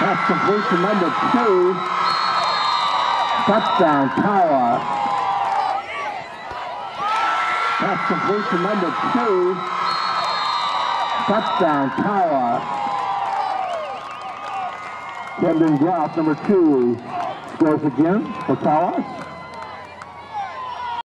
Pass completion number two. Touchdown, Kawa. Pass completion number two. Touchdown, Kawa. Camden Groff, number two, scores again for Tawas.